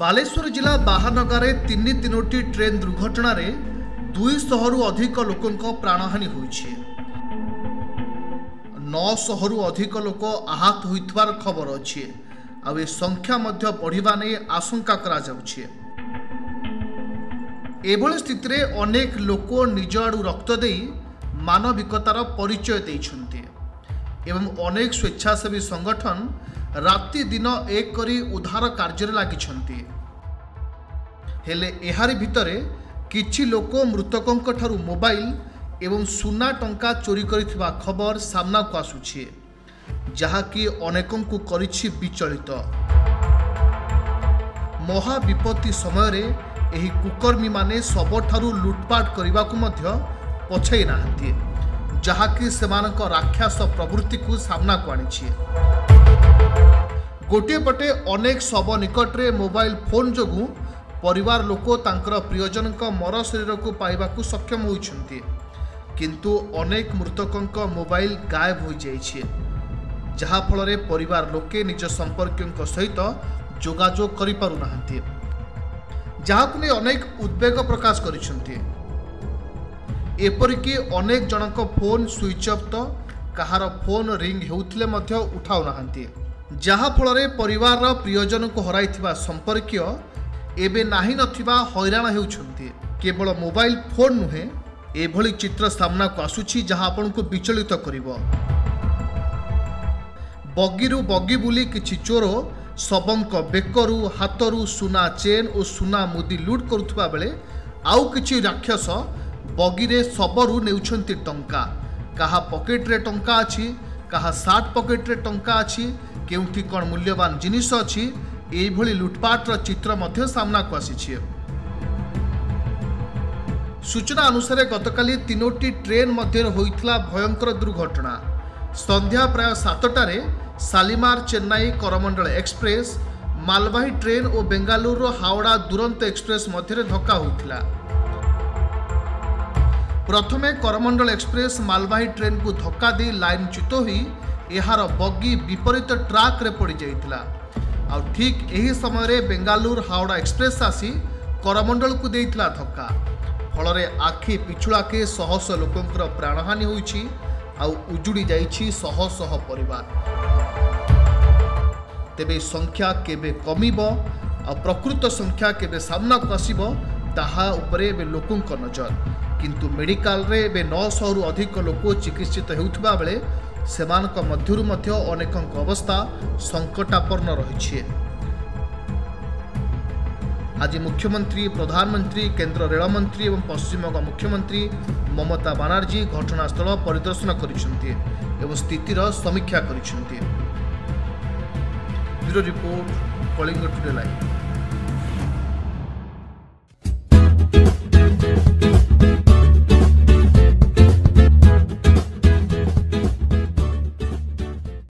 ବାଲେଶ୍ୱର ଜିଲ୍ଲା ବାହାନଗାରେ ତିନି ତିନୋଟି ଟ୍ରେନ୍ ଦୁର୍ଘଟଣାରେ ଦୁଇଶହରୁ ଅଧିକ ଲୋକଙ୍କ ପ୍ରାଣହାନି ହୋଇଛି। ନଅଶହରୁ ଅଧିକ ଲୋକ ଆହତ ହୋଇଥିବାର ଖବର ଅଛି। ଆଉ ଏ ସଂଖ୍ୟା ମଧ୍ୟ ବଢ଼ିବା ନେଇ ଆଶଙ୍କା କରାଯାଉଛି। ଏଭଳି ସ୍ଥିତିରେ ଅନେକ ଲୋକ ନିଜ ଆଡ଼ୁ ରକ୍ତ ଦେଇ ମାନବିକତାର ପରିଚୟ ଦେଇଛନ୍ତି। ଏବଂ ଅନେକ ସ୍ୱେଚ୍ଛାସେବୀ ସଂଗଠନ ରାତି ଦିନ ଏକ କରି ଉଦ୍ଧାର କାର୍ଯ୍ୟରେ ଲାଗିଛନ୍ତି ହେଲେ ଏହାରି ଭିତରେ କିଛି ଲୋକ ମୃତକଙ୍କ ଠାରୁ ମୋବାଇଲ ଏବଂ ସୁନା ଟଙ୍କା ଚୋରି କରିଥିବା ଖବର ସାମ୍ନାକୁ ଆସୁଛି ଯାହାକି ଅନେକଙ୍କୁ କରିଛି ବିଚଳିତ। ମହାବିପତ୍ତି ସମୟରେ ଏହି କୁକର୍ମୀମାନେ ଶବଠାରୁ ଲୁଟପାଟ କରିବାକୁ ମଧ୍ୟ ପଛାଇ ନାହାନ୍ତି। ଯାହାକି ସେମାନଙ୍କ ରାକ୍ଷସ ପ୍ରବୃତ୍ତିକୁ ସାମ୍ନାକୁ ଆଣିଛି। ଗୋଟିଏ ପଟେ ଅନେକ ଶବ ନିକଟରେ ମୋବାଇଲ ଫୋନ୍ ଯୋଗୁଁ ପରିବାର ଲୋକ ତାଙ୍କର ପ୍ରିୟଜନଙ୍କ ମର ଶରୀରକୁ ପାଇବାକୁ ସକ୍ଷମ ହୋଇଛନ୍ତି। କିନ୍ତୁ ଅନେକ ମୃତକଙ୍କ ମୋବାଇଲ ଗାୟବ ହୋଇଯାଇଛି। ଯାହାଫଳରେ ପରିବାର ଲୋକେ ନିଜ ସମ୍ପର୍କୀୟଙ୍କ ସହିତ ଯୋଗାଯୋଗ କରିପାରୁନାହାନ୍ତି। ଯାହାକୁ ନେଇ ଅନେକ ଉଦ୍ବେଗ ପ୍ରକାଶ କରିଛନ୍ତି। ଏପରିକି ଅନେକ ଜଣଙ୍କ ଫୋନ୍ ସୁଇଚ୍ ଅଫ୍ ତ କାହାର ଫୋନ୍ ରିଙ୍ଗ ହେଉଥିଲେ ମଧ୍ୟ ଉଠାଉନାହାନ୍ତି। ଯାହାଫଳରେ ପରିବାରର ପ୍ରିୟଜନଙ୍କୁ ହରାଇଥିବା ସମ୍ପର୍କୀୟ ଏବେ ନାହିଁ ନଥିବା ହଇରାଣ ହେଉଛନ୍ତି। କେବଳ ମୋବାଇଲ ଫୋନ୍ ନୁହେଁ ଏଭଳି ଚିତ୍ର ସାମ୍ନାକୁ ଆସୁଛି ଯାହା ଆପଣଙ୍କୁ ବିଚଳିତ କରିବ। ବଗିରୁ ବଗି ବୁଲି କିଛି ଚୋର ଶବଙ୍କ ବେକରୁ ହାତରୁ ସୁନା ଚେନ୍ ଓ ସୁନା ମୁଦି ଲୁଟ୍ କରୁଥିବା ବେଳେ ଆଉ କିଛି ରାକ୍ଷସ ବଗିରେ ଶବରୁ ନେଉଛନ୍ତି ଟଙ୍କା। କାହା ପକେଟରେ ଟଙ୍କା ଅଛି କାହା ସାର୍ଟ ପକେଟରେ ଟଙ୍କା ଅଛି କେଉଁଠି କ'ଣ ମୂଲ୍ୟବାନ ଜିନିଷ ଅଛି ଏଇଭଳି ଲୁଟପାଟର ଚିତ୍ର ମଧ୍ୟ ସାମ୍ନାକୁ ଆସିଛି। ସୂଚନା ଅନୁସାରେ ଗତକାଲି ତିନୋଟି ଟ୍ରେନ୍ ମଧ୍ୟରେ ହୋଇଥିଲା ଭୟଙ୍କର ଦୁର୍ଘଟଣା। ସନ୍ଧ୍ୟା ପ୍ରାୟ ସାତଟାରେ ଶାଲିମାର ଚେନ୍ନାଇ କରମଣ୍ଡଳ ଏକ୍ସପ୍ରେସ୍ ମାଲବାହୀ ଟ୍ରେନ୍ ଓ ବେଙ୍ଗାଲୁରୁର ହାଓଡ଼ା ଦୁରନ୍ତ ଏକ୍ସପ୍ରେସ୍ ମଧ୍ୟରେ ଧକ୍କା ହୋଇଥିଲା। ପ୍ରଥମେ କରମଣ୍ଡଳ ଏକ୍ସପ୍ରେସ୍ ମାଲବାହୀ ଟ୍ରେନ୍କୁ ଧକ୍କା ଦେଇ ଲାଇନ୍ଚ୍ୟୁତ ହୋଇ ଏହାର ବଗି ବିପରୀତ ଟ୍ରାକ୍ରେ ପଡ଼ିଯାଇଥିଲା। ଆଉ ଠିକ୍ ଏହି ସମୟରେ ବେଙ୍ଗାଲୁରୁ ହାଓଡ଼ା ଏକ୍ସପ୍ରେସ୍ ଆସି କରମଣ୍ଡଳକୁ ଦେଇଥିଲା ଧକ୍କା। ଫଳରେ ଆଖି ପିଛୁଳାକେ ଶହ ଶହ ଲୋକଙ୍କର ପ୍ରାଣହାନି ହୋଇଛି ଆଉ ଉଜୁଡ଼ି ଯାଇଛି ଶହ ଶହ ପରିବାର। ତେବେ ସଂଖ୍ୟା କେବେ କମିବ ଆଉ ପ୍ରକୃତ ସଂଖ୍ୟା କେବେ ସାମ୍ନାକୁ ଆସିବ ତାହା ଉପରେ ଏବେ ଲୋକଙ୍କ ନଜର। କିନ୍ତୁ ମେଡ଼ିକାଲରେ ଏବେ ନଅଶହରୁ ଅଧିକ ଲୋକ ଚିକିତ୍ସିତ ହେଉଥିବା ବେଳେ ସେମାନଙ୍କ ମଧ୍ୟରୁ ମଧ୍ୟ ଅନେକଙ୍କ ଅବସ୍ଥା ସଙ୍କଟାପନ୍ନ ରହିଛି। ଆଜି ମୁଖ୍ୟମନ୍ତ୍ରୀ ପ୍ରଧାନମନ୍ତ୍ରୀ କେନ୍ଦ୍ର ରେଳମନ୍ତ୍ରୀ ଏବଂ ପଶ୍ଚିମବଙ୍ଗ ମୁଖ୍ୟମନ୍ତ୍ରୀ ମମତା ବାନାର୍ଜୀ ଘଟଣାସ୍ଥଳ ପରିଦର୍ଶନ କରିଛନ୍ତି ଏବଂ ସ୍ଥିତିର ସମୀକ୍ଷା କରିଛନ୍ତି। Report Kalinga today live.